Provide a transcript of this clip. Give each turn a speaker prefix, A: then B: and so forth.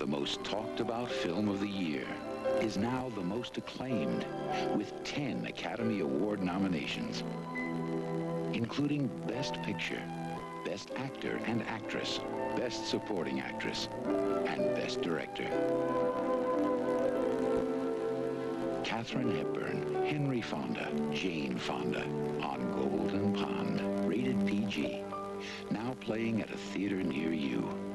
A: the most talked about film of the year, is now the most acclaimed with 10 Academy Award nominations, including Best Picture, Best Actor and Actress, Best Supporting Actress, and Best Director. Katharine Hepburn, Henry Fonda, Jane Fonda on Golden Pond, rated PG. Now playing at a theater near you.